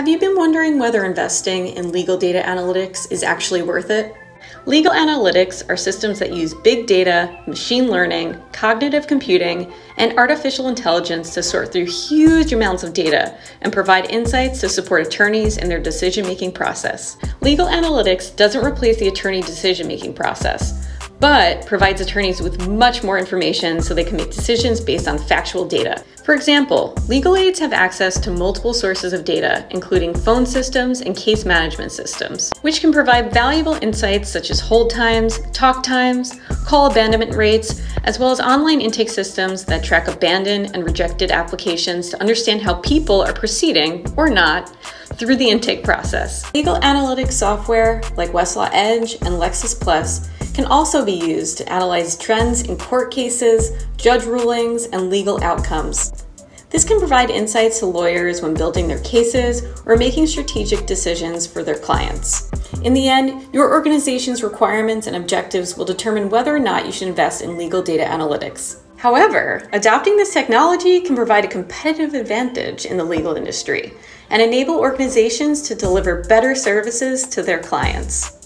Have you been wondering whether investing in legal data analytics is actually worth it? Legal analytics are systems that use big data, machine learning, cognitive computing, and artificial intelligence to sort through huge amounts of data and provide insights to support attorneys in their decision making process. Legal analytics doesn't replace the attorney decision making process but provides attorneys with much more information so they can make decisions based on factual data. For example, legal aids have access to multiple sources of data, including phone systems and case management systems, which can provide valuable insights such as hold times, talk times, call abandonment rates, as well as online intake systems that track abandoned and rejected applications to understand how people are proceeding, or not, through the intake process. Legal analytics software like Westlaw Edge and Lexis Plus can also be used to analyze trends in court cases, judge rulings, and legal outcomes. This can provide insights to lawyers when building their cases or making strategic decisions for their clients. In the end, your organization's requirements and objectives will determine whether or not you should invest in legal data analytics. However, adopting this technology can provide a competitive advantage in the legal industry and enable organizations to deliver better services to their clients.